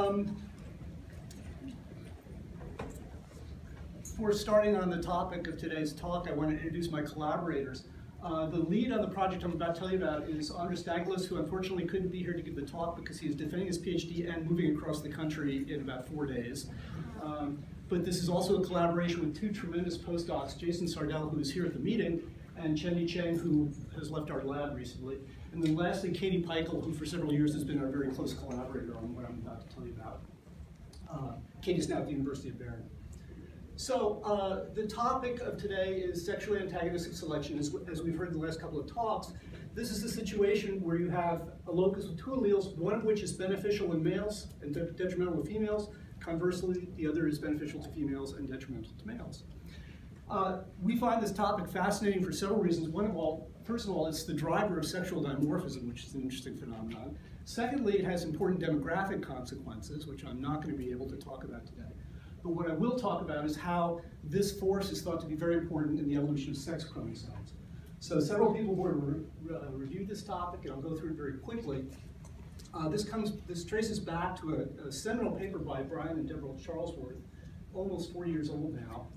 um, before starting on the topic of today's talk, I want to introduce my collaborators. Uh, the lead on the project I'm about to tell you about is Andrius Dagilis, who unfortunately couldn't be here to give the talk because he is defending his PhD and moving across the country in about four days. Um, but this is also a collaboration with two tremendous postdocs, Jason Sardell, who is here at the meeting, and Chendy Cheng, who has left our lab recently. And then lastly, Katie Peichel, who for several years has been our very close collaborator on what I'm about to tell you about. Uh, Katie's now at the University of Bern. So uh, the topic of today is sexually antagonistic selection. As, as we've heard in the last couple of talks, this is a situation where you have a locus with two alleles, one of which is beneficial in males and de detrimental to females. Conversely, the other is beneficial to females and detrimental to males. Uh, we find this topic fascinating for several reasons. One of all, first of all, it's the driver of sexual dimorphism, which is an interesting phenomenon. Secondly, it has important demographic consequences, which I'm not going to be able to talk about today. But what I will talk about is how this force is thought to be very important in the evolution of sex chromosomes. So several people have re uh, reviewed this topic, and I'll go through it very quickly. Uh, this comes, this traces back to a, a, seminal paper by Brian and Deborah Charlesworth, almost 40 years old now,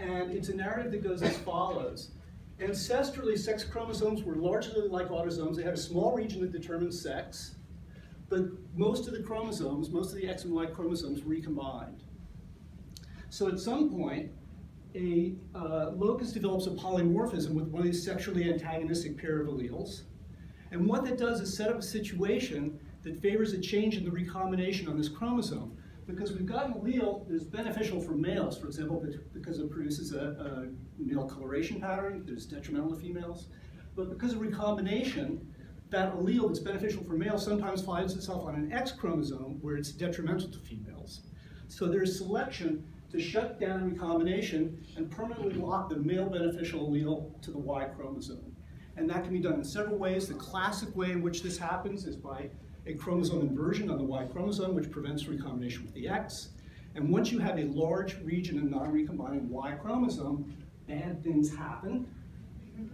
and it's a narrative that goes as follows. Ancestrally, sex chromosomes were largely like autosomes. They had a small region that determined sex, but most of the chromosomes, most of the X and Y chromosomes recombined. So at some point, a uh, locus develops a polymorphism with one of these sexually antagonistic pair of alleles. And what that does is set up a situation that favors a change in the recombination on this chromosome because we've got an allele that is beneficial for males, for example, because it produces a, a male coloration pattern that is detrimental to females. But because of recombination, that allele that's beneficial for males sometimes finds itself on an X chromosome where it's detrimental to females. So there's selection to shut down recombination and permanently lock the male beneficial allele to the Y chromosome. And that can be done in several ways. The classic way in which this happens is by a chromosome inversion on the Y chromosome, which prevents recombination with the X. And once you have a large region of non-recombining Y chromosome, bad things happen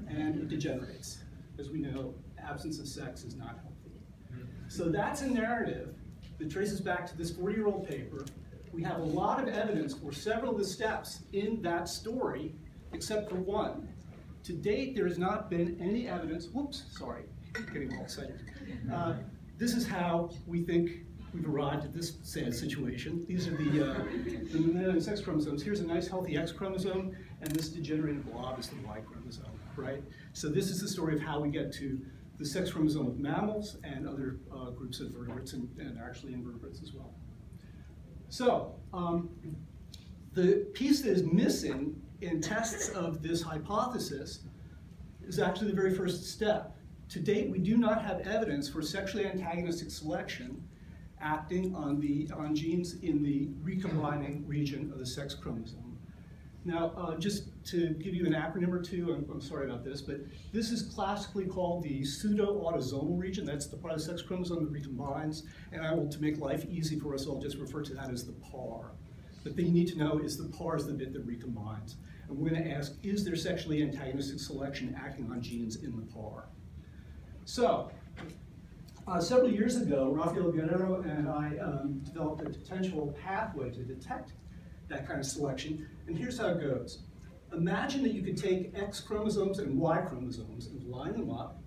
and it degenerates. As we know, absence of sex is not healthy. So that's a narrative that traces back to this 40-year-old paper. We have a lot of evidence for several of the steps in that story, except for one. To date, there has not been any evidence, whoops, sorry, getting all excited. Uh, this is how we think we've arrived at this sad situation. These are the, uh, the mammalian sex chromosomes. Here's a nice healthy X chromosome, and this degenerated blob is the Y chromosome, right? So this is the story of how we get to the sex chromosome of mammals and other uh, groups of vertebrates and, and, actually invertebrates as well. So um, the piece that is missing in tests of this hypothesis is actually the very first step. To date, we do not have evidence for sexually antagonistic selection acting on, the, on genes in the recombining region of the sex chromosome. Now, uh, just to give you an acronym or two, I'm, I'm, sorry about this, but this is classically called the pseudo-autosomal region. That's the part of the sex chromosome that recombines, and I will, to make life easy for us, I'll just refer to that as the PAR. The thing you need to know is the PAR is the bit that recombines. And we're going to ask, is there sexually antagonistic selection acting on genes in the PAR? So, uh, several years ago, Rafael Guerrero and I um, developed a potential pathway to detect that kind of selection, and here's how it goes. Imagine that you could take X chromosomes and Y chromosomes and line them up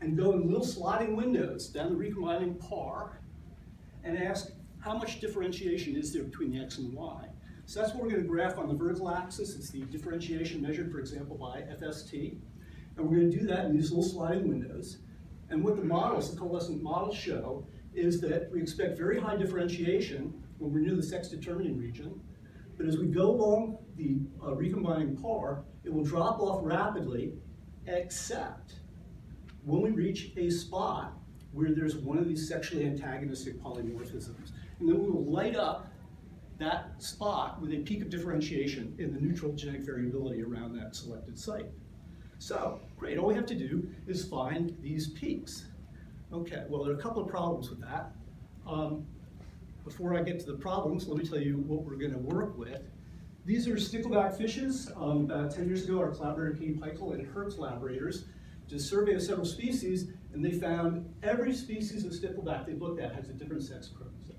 and go in little sliding windows down the recombining PAR and ask how much differentiation is there between the X and Y. So that's what we're going to graph on the vertical axis. It's the differentiation measured, for example, by FST. And we're going to do that in these little sliding windows. And what the models, the coalescent models show, is that we expect very high differentiation when we're near the sex determining region. But as we go along the uh, recombining PAR, it will drop off rapidly, except when we reach a spot where there's one of these sexually antagonistic polymorphisms. And then we will light up that spot with a peak of differentiation in the neutral genetic variability around that selected site. So, great, all we have to do is find these peaks. Okay, well, there are a couple of problems with that. Um, before I get to the problems, let me tell you what we're gonna work with. These are stickleback fishes. Um, about 10 years ago, our collaborator Katie Peichel and her collaborators did a survey of several species, and they found every species of stickleback they looked at has a different sex chromosome.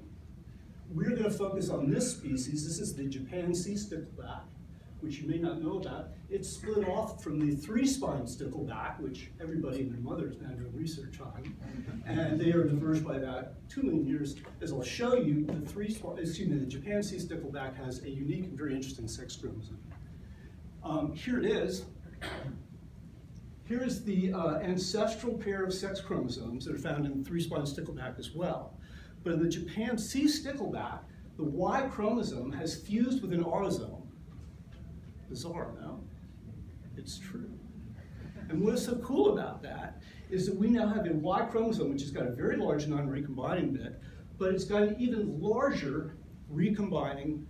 we're going to focus on this species. This is the Japan sea stickleback, which you may not know about. It's split off from the three-spine stickleback, which everybody and their mother is now doing research on. And they are diverged by about two million years. As I'll show you, the three, excuse me, the Japan sea stickleback has a unique and very interesting sex chromosome. Um, here it is. Here is the uh, ancestral pair of sex chromosomes that are found in three-spine stickleback as well. But in the Japan sea stickleback, the Y chromosome has fused with an autosome. Bizarre, no? It's true. And what is so cool about that is that we now have a Y chromosome, which has got a very large non-recombining bit, but it's got an even larger recombining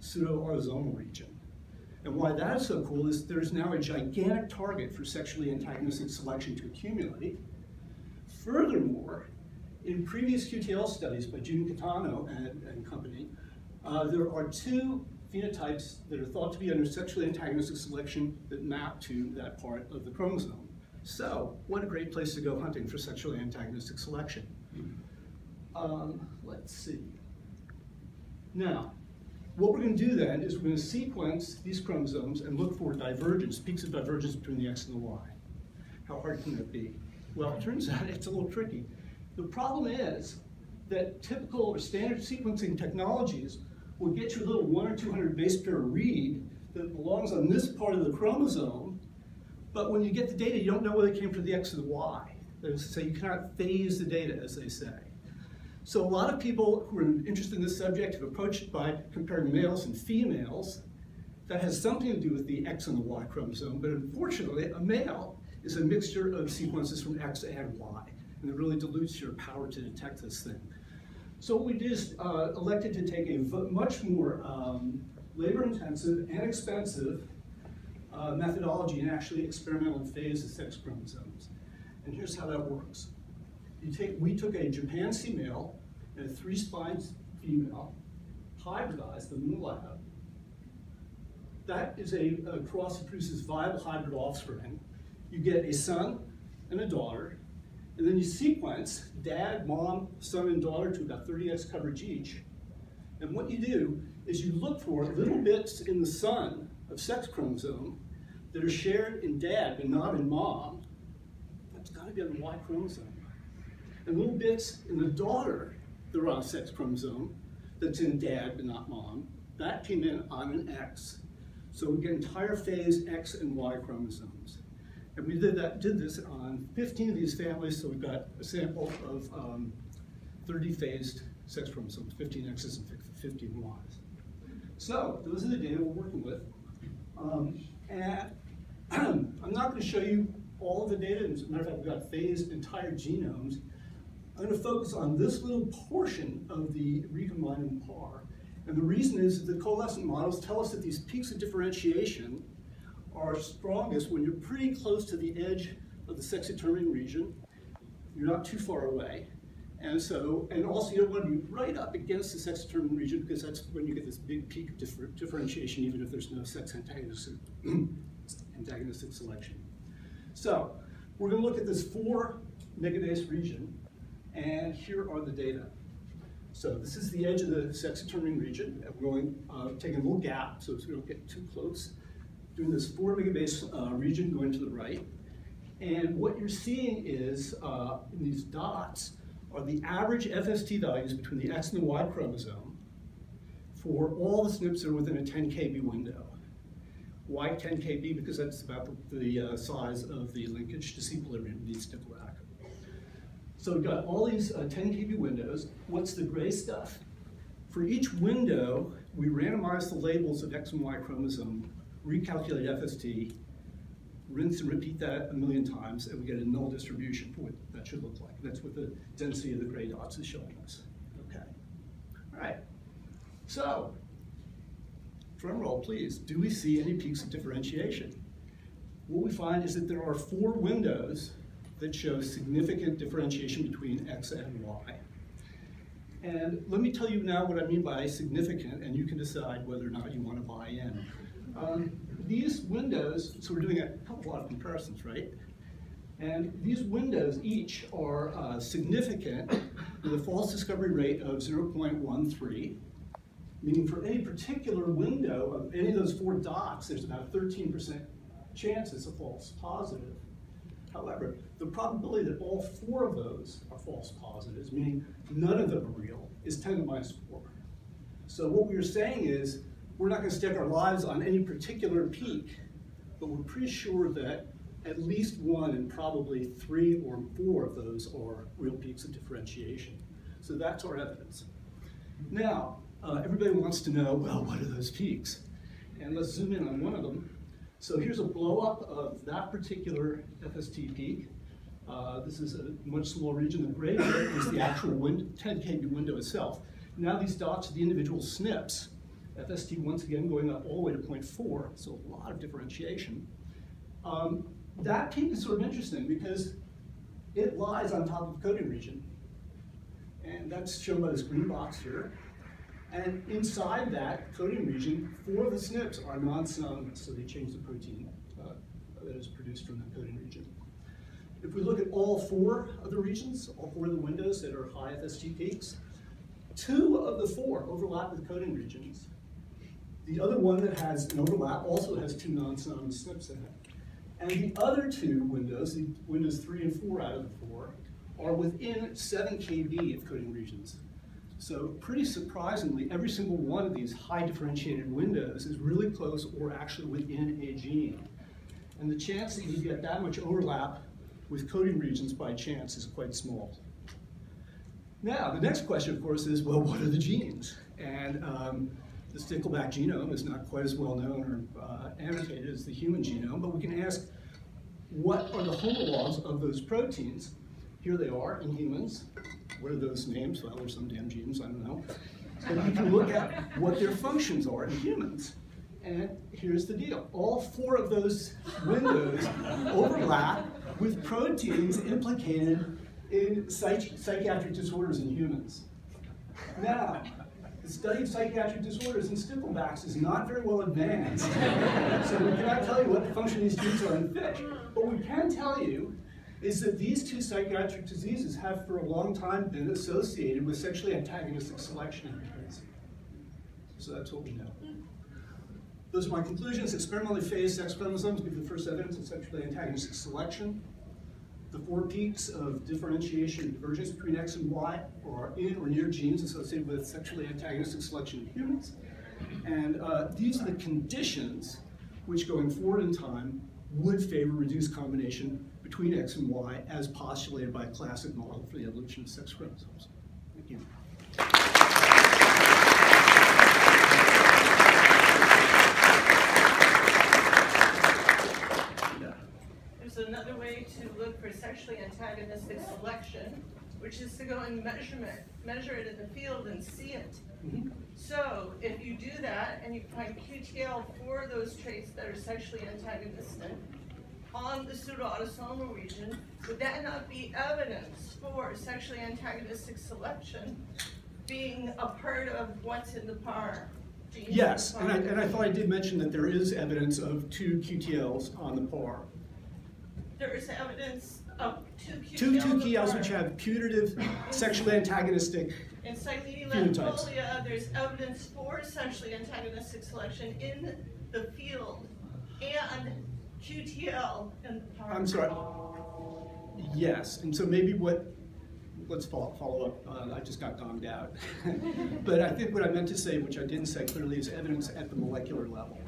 pseudo-autosomal region. And why that is so cool is there's now a gigantic target for sexually antagonistic selection to accumulate. Furthermore, in previous QTL studies by Jun Kitano and, and company, uh, there are two phenotypes that are thought to be under sexually antagonistic selection that map to that part of the chromosome. So, what a great place to go hunting for sexually antagonistic selection. Um, let's see. Now, what we're going to do then is we're going to sequence these chromosomes and look for divergence, peaks of divergence between the X and the Y. How hard can that be? Well, it turns out it's a little tricky. The problem is that typical or standard sequencing technologies will get you a little one or 200 base pair read that belongs on this part of the chromosome, but when you get the data, you don't know whether it came from the X or the Y. Say, you cannot phase the data, as they say. So a lot of people who are interested in this subject have approached it by comparing males and females. That has something to do with the X and the Y chromosome, but unfortunately, a male is a mixture of sequences from X and Y, and it really dilutes your power to detect this thing. So we is uh, elected to take a much more um, labor-intensive and expensive uh, methodology and actually experimental phase the sex chromosomes. And here's how that works you take, we took a Japan sea male and a three spines female, hybridized them in the lab. That is a, a cross that produces viable hybrid offspring. You get a son and a daughter, and then you sequence dad, mom, son, and daughter to about 30x coverage each. And what you do is you look for little bits in the son of sex chromosome that are shared in dad but not in mom. That's got to be on the Y chromosome and little bits in the daughter, the raw sex chromosome, that's in dad but not mom, that came in on an X. So we get entire phase X and Y chromosomes. And we did that did this on 15 of these families, so we've got a sample of um, 30 phased sex chromosomes, 15 X's and 15 Y's. So those are the data we're working with. Um, and I'm not going to show you all of the data. As a matter of fact, we've got phased entire genomes. I'm going to focus on this little portion of the recombining PAR. And the reason is that the coalescent models tell us that these peaks of differentiation are strongest when you're pretty close to the edge of the sex-determining region. You're not too far away. And so, and also you don't want to be right up against the sex-determining region because that's when you get this big peak of differ differentiation even if there's no sex antagonistic, antagonistic selection. So, we're going to look at this four megabase region and here are the data. So this is the edge of the sex determining region. And we're going, uh, taking a little gap so we don't get too close. Doing this four megabase uh, region going to the right. And what you're seeing is, uh, in these dots, are the average FST values between the X and the Y chromosome for all the SNPs that are within a 10 kb window. Why 10 kb? Because that's about the, the uh, size of the linkage disequilibrium in these diplomatic. So we've got all these uh, 10 KB windows. What's the gray stuff? For each window, we randomize the labels of X and Y chromosome, recalculate FST, rinse and repeat that a million times, and we get a null distribution for what that should look like. That's what the density of the gray dots is showing us. Okay. All right. So, drum roll, please. Do we see any peaks of differentiation? What we find is that there are four windows that show significant differentiation between X and Y. And let me tell you now what I mean by significant, and you can decide whether or not you want to buy in. Um, these windows, so we're doing a couple lot of comparisons, right? And these windows each are uh, significant with a false discovery rate of 0.13, meaning for any particular window of any of those four dots, there's about 13% chance it's a false positive. However, the probability that all four of those are false positives, meaning none of them are real, is 10 to the minus 4. So what we are saying is, we're not going to stake our lives on any particular peak, but we're pretty sure that at least one and probably three or four of those are real peaks of differentiation. So that's our evidence. Now, uh, everybody wants to know, well, what are those peaks? And let's zoom in on one of them. So here's a blow up of that particular FST peak. Uh, this is a much smaller region. The gray is the actual wind, 10 kb window itself. Now these dots are the individual SNPs. FST once again going up all the way to 0.4, so a lot of differentiation. Um, that peak is sort of interesting because it lies on top of the coding region. And that's shown by this green box here. And inside that coding region, four of the SNPs are non-synonymous, so they change the protein uh, that is produced from the coding region. If we look at all four of the regions, all four of the windows that are high FST peaks, two of the four overlap with coding regions. The other one that has an overlap also has two non-synonymous SNPs in it. And the other two windows, the windows three and four out of the four, are within seven kb of coding regions. So pretty surprisingly, every single one of these high differentiated windows is really close or actually within a gene. And the chance that you get that much overlap with coding regions by chance is quite small. Now, the next question, of course, is, well, what are the genes? And um, the stickleback genome is not quite as well known or uh, annotated as the human genome, but we can ask, what are the homologs of those proteins? Here they are in humans. What are those names? Well, there's some damn genes, I don't know. But you can look at what their functions are in humans. And here's the deal. All four of those windows overlap with proteins implicated in psych psychiatric disorders in humans. Now, the study of psychiatric disorders in sticklebacks is not very well advanced, so we cannot tell you what the function these genes are in fish. But we can tell you is that these two psychiatric diseases have for a long time been associated with sexually antagonistic selection in humans. So that's what we know. Those are my conclusions. Experimentally phased sex chromosomes give the first evidence of sexually antagonistic selection. The four peaks of differentiation and divergence between X and Y are in or near genes associated with sexually antagonistic selection in humans. And uh, these are the conditions which, going forward in time, would favor reduced combination between X and Y as postulated by a classic model for the evolution of sex chromosomes. Thank you. There's another way to sexually antagonistic selection, which is to go and measurement, measure it in the field and see it. Mm -hmm. So if you do that and you find QTL for those traits that are sexually antagonistic, on the pseudoautosomal region, would that not be evidence for sexually antagonistic selection being a part of what's in the PAR? Yes, and I, and I thought I did mention that there is evidence of two QTLs on the PAR. There is evidence of two QTLs. Two, two QTLs which have putative sexually antagonistic in Cyclidea there's evidence for sexually antagonistic selection in the field and QTL and I'm sorry. Yes, and so maybe what, let's follow, follow up. Uh, I just got gonged out. but I think what I meant to say, which I didn't say clearly, is evidence at the molecular level.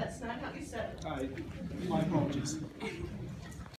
That's not how you said it. My apologies.